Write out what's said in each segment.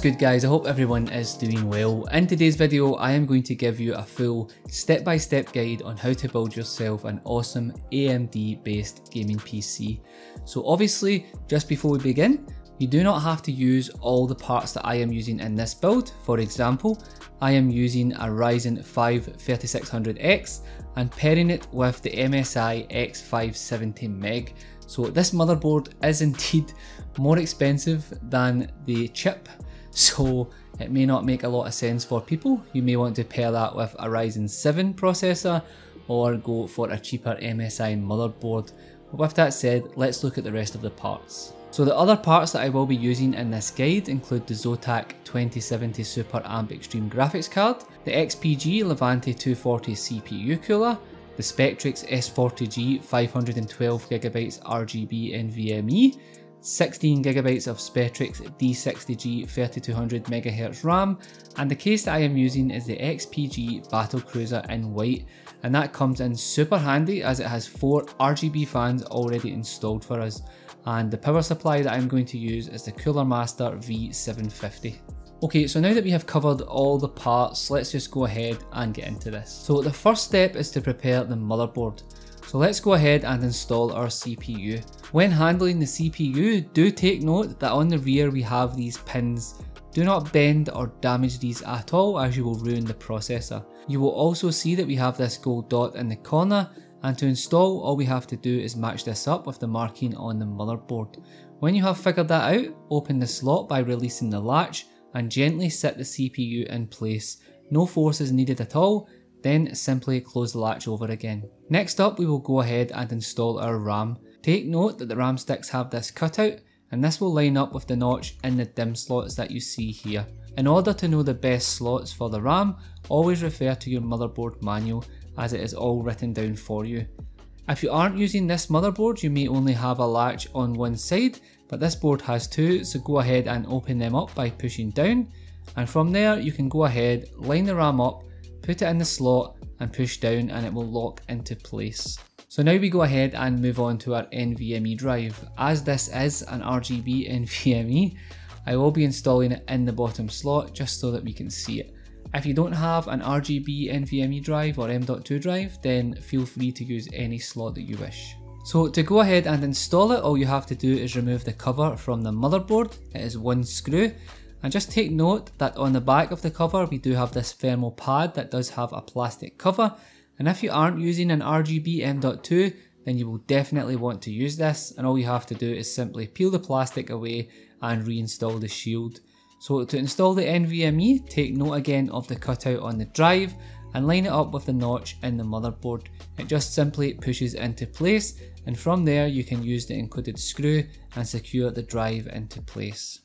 Good guys, I hope everyone is doing well. In today's video I am going to give you a full step-by-step -step guide on how to build yourself an awesome AMD based gaming PC. So obviously just before we begin, you do not have to use all the parts that I am using in this build. For example, I am using a Ryzen 5 3600X and pairing it with the MSI X570 Meg. So this motherboard is indeed more expensive than the chip so it may not make a lot of sense for people. You may want to pair that with a Ryzen 7 processor or go for a cheaper MSI motherboard. But with that said, let's look at the rest of the parts. So the other parts that I will be using in this guide include the Zotac 2070 Super AMP Extreme graphics card, the XPG Levante 240 CPU cooler, the Spectrix S40G 512GB RGB NVMe, 16GB of Spectrix D60G 3200MHz RAM and the case that I am using is the XPG Battle Cruiser in white and that comes in super handy as it has 4 RGB fans already installed for us and the power supply that I'm going to use is the Cooler Master V750. Okay, so now that we have covered all the parts, let's just go ahead and get into this. So the first step is to prepare the motherboard. So let's go ahead and install our CPU. When handling the CPU, do take note that on the rear we have these pins. Do not bend or damage these at all as you will ruin the processor. You will also see that we have this gold dot in the corner and to install all we have to do is match this up with the marking on the motherboard. When you have figured that out, open the slot by releasing the latch and gently set the CPU in place. No force is needed at all then simply close the latch over again. Next up we will go ahead and install our RAM. Take note that the RAM sticks have this cutout and this will line up with the notch in the DIMM slots that you see here. In order to know the best slots for the RAM, always refer to your motherboard manual as it is all written down for you. If you aren't using this motherboard you may only have a latch on one side but this board has two so go ahead and open them up by pushing down and from there you can go ahead, line the RAM up put it in the slot and push down and it will lock into place. So now we go ahead and move on to our NVMe drive. As this is an RGB NVMe, I will be installing it in the bottom slot just so that we can see it. If you don't have an RGB NVMe drive or M.2 drive, then feel free to use any slot that you wish. So to go ahead and install it, all you have to do is remove the cover from the motherboard. It is one screw and just take note that on the back of the cover we do have this thermal pad that does have a plastic cover and if you aren't using an RGB M.2 then you will definitely want to use this and all you have to do is simply peel the plastic away and reinstall the shield. So to install the NVMe, take note again of the cutout on the drive and line it up with the notch in the motherboard. It just simply pushes into place and from there you can use the included screw and secure the drive into place.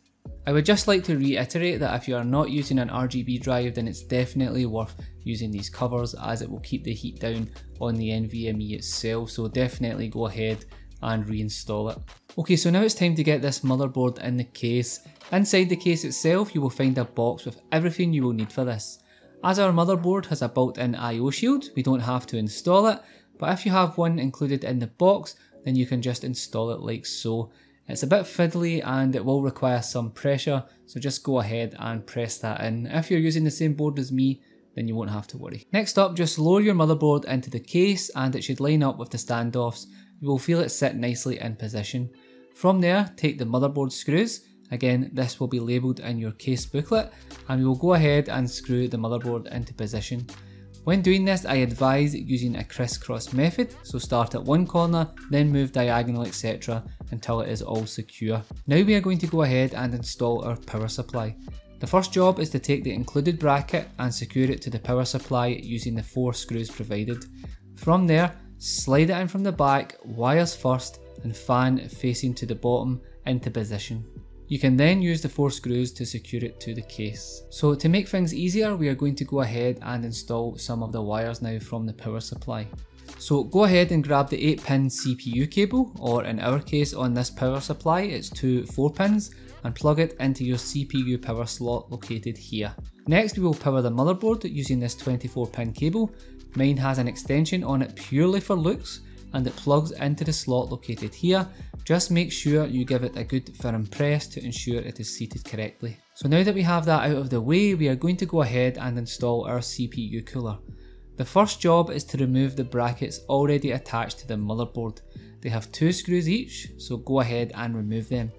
I would just like to reiterate that if you are not using an RGB drive then it's definitely worth using these covers as it will keep the heat down on the NVMe itself so definitely go ahead and reinstall it. Okay so now it's time to get this motherboard in the case. Inside the case itself you will find a box with everything you will need for this. As our motherboard has a built-in IO shield we don't have to install it but if you have one included in the box then you can just install it like so. It's a bit fiddly and it will require some pressure, so just go ahead and press that in. If you're using the same board as me, then you won't have to worry. Next up, just lower your motherboard into the case and it should line up with the standoffs. You will feel it sit nicely in position. From there, take the motherboard screws. Again, this will be labelled in your case booklet and we will go ahead and screw the motherboard into position. When doing this, I advise using a crisscross method, so start at one corner, then move diagonal etc until it is all secure. Now we are going to go ahead and install our power supply. The first job is to take the included bracket and secure it to the power supply using the four screws provided. From there, slide it in from the back, wires first, and fan facing to the bottom into position. You can then use the four screws to secure it to the case. So to make things easier, we are going to go ahead and install some of the wires now from the power supply. So go ahead and grab the 8 pin CPU cable, or in our case on this power supply it's two 4 pins, and plug it into your CPU power slot located here. Next we will power the motherboard using this 24 pin cable. Mine has an extension on it purely for looks, and it plugs into the slot located here, Just make sure you give it a good firm press to ensure it is seated correctly. So now that we have that out of the way, we are going to go ahead and install our CPU cooler. The first job is to remove the brackets already attached to the motherboard. They have two screws each, so go ahead and remove them.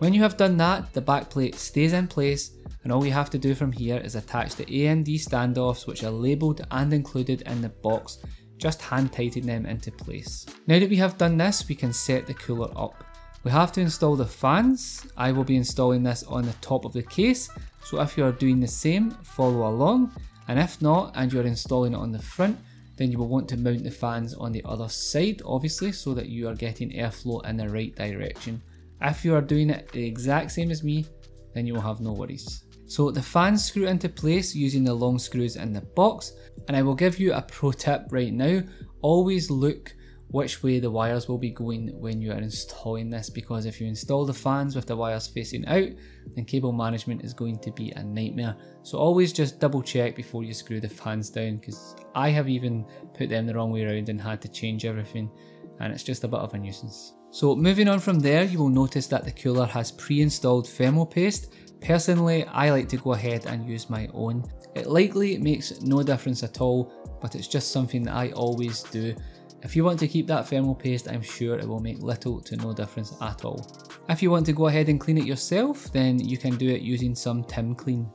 When you have done that, the backplate stays in place and all you have to do from here is attach the AMD standoffs which are labelled and included in the box, just hand tighten them into place. Now that we have done this, we can set the cooler up. We have to install the fans, I will be installing this on the top of the case, so if you are doing the same, follow along and if not and you're installing it on the front then you will want to mount the fans on the other side obviously so that you are getting airflow in the right direction. If you are doing it the exact same as me then you will have no worries. So the fans screw into place using the long screws in the box and I will give you a pro tip right now, always look which way the wires will be going when you are installing this because if you install the fans with the wires facing out then cable management is going to be a nightmare so always just double check before you screw the fans down because I have even put them the wrong way around and had to change everything and it's just a bit of a nuisance. So moving on from there you will notice that the cooler has pre-installed thermal paste Personally, I like to go ahead and use my own. It likely makes no difference at all, but it's just something that I always do if you want to keep that thermal paste, I'm sure it will make little to no difference at all. If you want to go ahead and clean it yourself, then you can do it using some Tim Clean.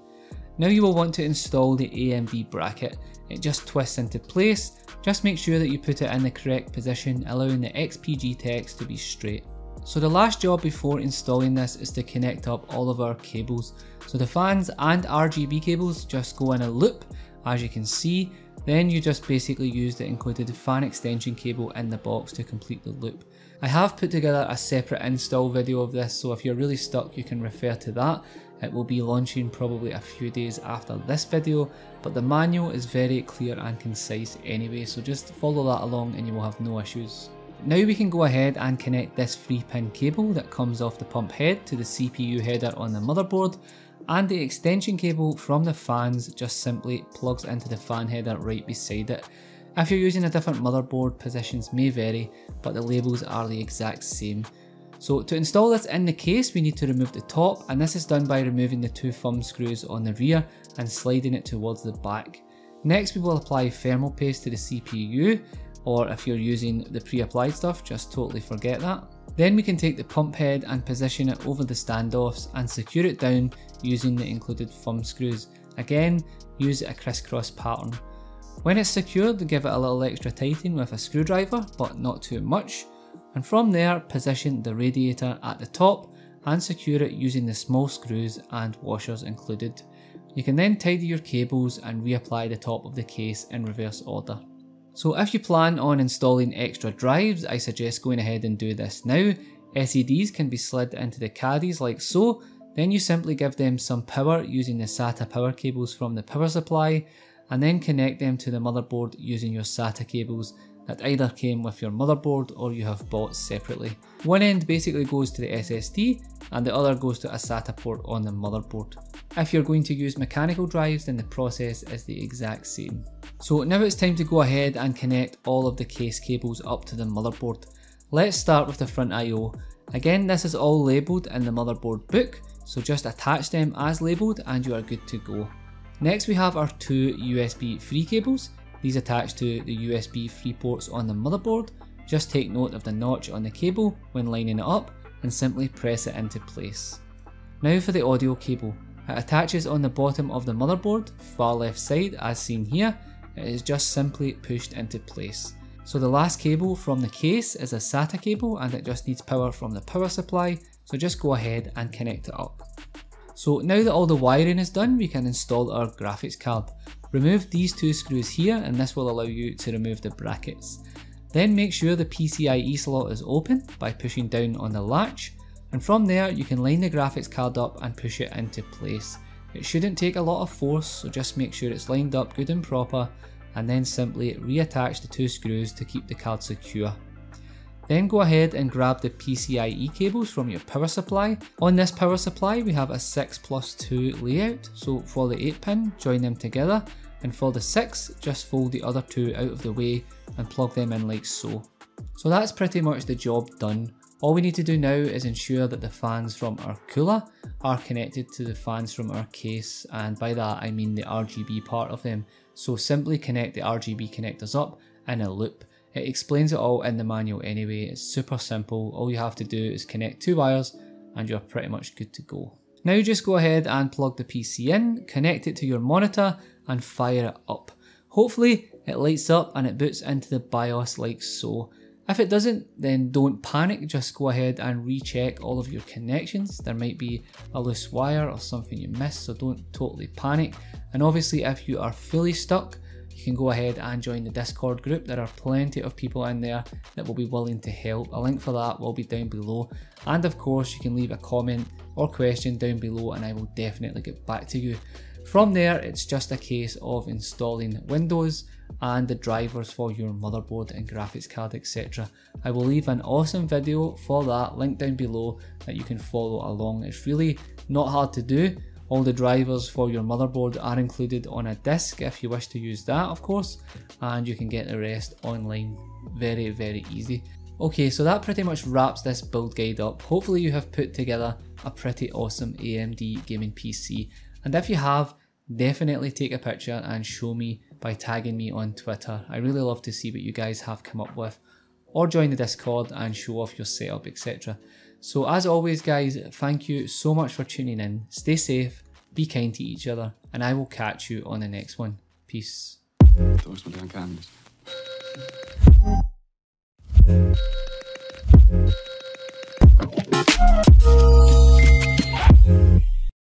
Now you will want to install the AMD bracket. It just twists into place. Just make sure that you put it in the correct position, allowing the XPG text to be straight. So the last job before installing this is to connect up all of our cables. So the fans and RGB cables just go in a loop, as you can see, then you just basically use the included fan extension cable in the box to complete the loop. I have put together a separate install video of this so if you're really stuck you can refer to that. It will be launching probably a few days after this video but the manual is very clear and concise anyway so just follow that along and you will have no issues. Now we can go ahead and connect this 3 pin cable that comes off the pump head to the CPU header on the motherboard and the extension cable from the fans just simply plugs into the fan header right beside it. If you're using a different motherboard, positions may vary, but the labels are the exact same. So to install this in the case, we need to remove the top, and this is done by removing the two thumb screws on the rear and sliding it towards the back. Next we will apply thermal paste to the CPU, or if you're using the pre-applied stuff, just totally forget that. Then we can take the pump head and position it over the standoffs and secure it down using the included thumb screws. Again, use a crisscross pattern. When it's secured, give it a little extra tightening with a screwdriver, but not too much. And from there, position the radiator at the top and secure it using the small screws and washers included. You can then tidy your cables and reapply the top of the case in reverse order. So if you plan on installing extra drives, I suggest going ahead and do this now. SSDs can be slid into the caddies like so, then you simply give them some power using the SATA power cables from the power supply, and then connect them to the motherboard using your SATA cables that either came with your motherboard or you have bought separately. One end basically goes to the SSD and the other goes to a SATA port on the motherboard. If you're going to use mechanical drives then the process is the exact same. So now it's time to go ahead and connect all of the case cables up to the motherboard. Let's start with the front I.O. Again this is all labelled in the motherboard book so just attach them as labelled and you are good to go. Next we have our two USB 3 cables these attach to the USB 3 ports on the motherboard. Just take note of the notch on the cable when lining it up and simply press it into place. Now for the audio cable. It attaches on the bottom of the motherboard, far left side as seen here. It is just simply pushed into place. So the last cable from the case is a SATA cable and it just needs power from the power supply, so just go ahead and connect it up. So now that all the wiring is done, we can install our graphics card. Remove these two screws here and this will allow you to remove the brackets. Then make sure the PCIe slot is open by pushing down on the latch and from there you can line the graphics card up and push it into place. It shouldn't take a lot of force so just make sure it's lined up good and proper and then simply reattach the two screws to keep the card secure. Then go ahead and grab the PCIe cables from your power supply. On this power supply we have a 6 plus 2 layout, so for the 8 pin join them together and for the 6 just fold the other two out of the way and plug them in like so. So that's pretty much the job done. All we need to do now is ensure that the fans from our cooler are connected to the fans from our case and by that I mean the RGB part of them. So simply connect the RGB connectors up in a loop. It explains it all in the manual anyway, it's super simple, all you have to do is connect two wires and you're pretty much good to go. Now just go ahead and plug the PC in, connect it to your monitor and fire it up. Hopefully it lights up and it boots into the BIOS like so. If it doesn't, then don't panic, just go ahead and recheck all of your connections. There might be a loose wire or something you missed, so don't totally panic. And obviously if you are fully stuck, you can go ahead and join the Discord group. There are plenty of people in there that will be willing to help. A link for that will be down below. And of course, you can leave a comment or question down below and I will definitely get back to you. From there, it's just a case of installing Windows and the drivers for your motherboard and graphics card, etc. I will leave an awesome video for that link down below that you can follow along. It's really not hard to do. All the drivers for your motherboard are included on a disk if you wish to use that, of course, and you can get the rest online very, very easy. Okay, so that pretty much wraps this build guide up. Hopefully you have put together a pretty awesome AMD gaming PC. And if you have, definitely take a picture and show me by tagging me on Twitter. I really love to see what you guys have come up with. Or join the Discord and show off your setup, etc. So as always guys, thank you so much for tuning in. Stay safe, be kind to each other, and I will catch you on the next one. Peace.